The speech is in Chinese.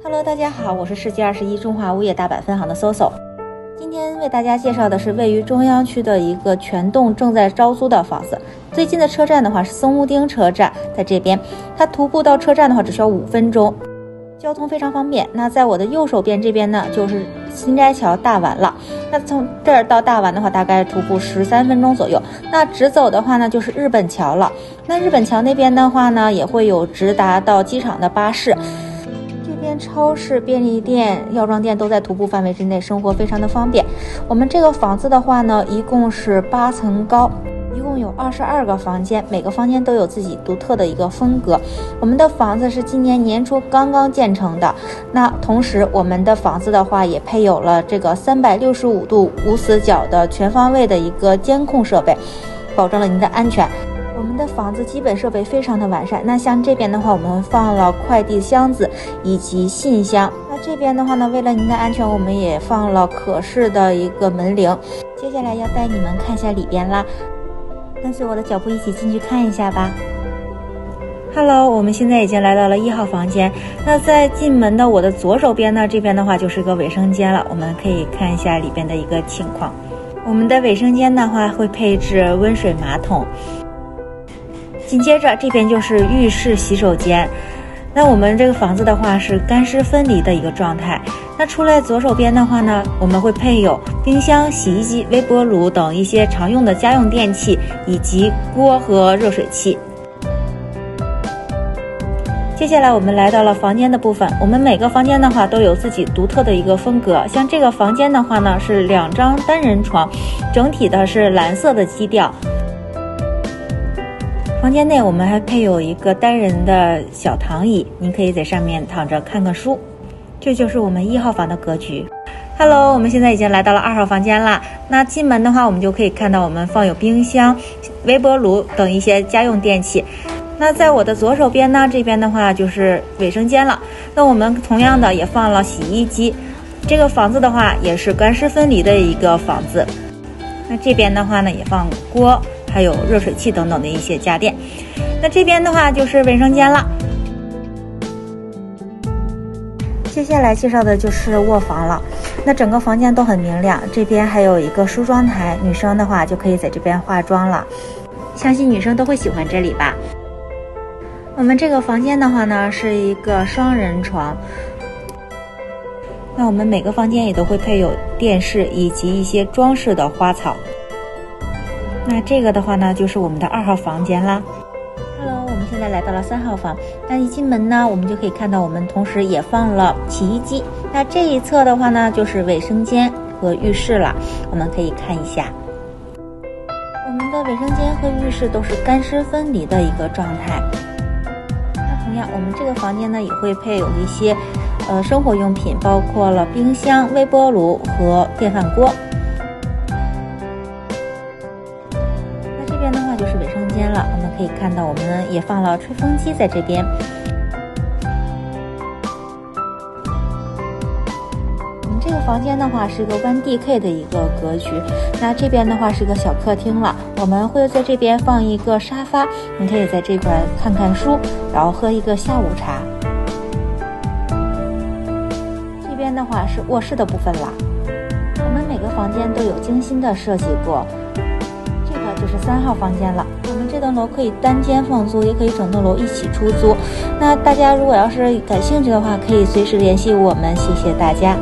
Hello，大家好，我是世纪二十一中华物业大阪分行的 Soso。今天为大家介绍的是位于中央区的一个全栋正在招租的房子。最近的车站的话是松屋町车站，在这边，它徒步到车站的话只需要五分钟，交通非常方便。那在我的右手边这边呢，就是新斋桥大丸了。那从这儿到大丸的话，大概徒步十三分钟左右。那直走的话呢，就是日本桥了。那日本桥那边的话呢，也会有直达到机场的巴士。超市、便利店、药妆店都在徒步范围之内，生活非常的方便。我们这个房子的话呢，一共是八层高，一共有二十二个房间，每个房间都有自己独特的一个风格。我们的房子是今年年初刚刚建成的，那同时我们的房子的话也配有了这个三百六十五度无死角的全方位的一个监控设备，保证了您的安全。我们的房子基本设备非常的完善。那像这边的话，我们放了快递箱子以及信箱。那这边的话呢，为了您的安全，我们也放了可视的一个门铃。接下来要带你们看一下里边啦，跟随我的脚步一起进去看一下吧。Hello，我们现在已经来到了一号房间。那在进门的我的左手边呢，这边的话就是个卫生间了。我们可以看一下里边的一个情况。我们的卫生间的话会配置温水马桶。紧接着这边就是浴室洗手间，那我们这个房子的话是干湿分离的一个状态。那出来左手边的话呢，我们会配有冰箱、洗衣机、微波炉等一些常用的家用电器，以及锅和热水器。接下来我们来到了房间的部分，我们每个房间的话都有自己独特的一个风格。像这个房间的话呢，是两张单人床，整体的是蓝色的基调。房间内我们还配有一个单人的小躺椅，您可以在上面躺着看个书。这就是我们一号房的格局。Hello，我们现在已经来到了二号房间啦。那进门的话，我们就可以看到我们放有冰箱、微波炉等一些家用电器。那在我的左手边呢，这边的话就是卫生间了。那我们同样的也放了洗衣机。这个房子的话也是干湿分离的一个房子。那这边的话呢，也放锅。还有热水器等等的一些家电，那这边的话就是卫生间了。接下来介绍的就是卧房了，那整个房间都很明亮，这边还有一个梳妆台，女生的话就可以在这边化妆了，相信女生都会喜欢这里吧。我们这个房间的话呢，是一个双人床，那我们每个房间也都会配有电视以及一些装饰的花草。那这个的话呢，就是我们的二号房间啦。Hello，我们现在来到了三号房。那一进门呢，我们就可以看到，我们同时也放了洗衣机。那这一侧的话呢，就是卫生间和浴室了。我们可以看一下，我们的卫生间和浴室都是干湿分离的一个状态。那同样，我们这个房间呢，也会配有一些呃生活用品，包括了冰箱、微波炉和电饭锅。间了，我们可以看到，我们也放了吹风机在这边。我们这个房间的话是一个 one DK 的一个格局，那这边的话是个小客厅了，我们会在这边放一个沙发，你可以在这块看看书，然后喝一个下午茶。这边的话是卧室的部分了，我们每个房间都有精心的设计过。这个就是三号房间了。这栋楼可以单间放租，也可以整栋楼一起出租。那大家如果要是感兴趣的话，可以随时联系我们。谢谢大家。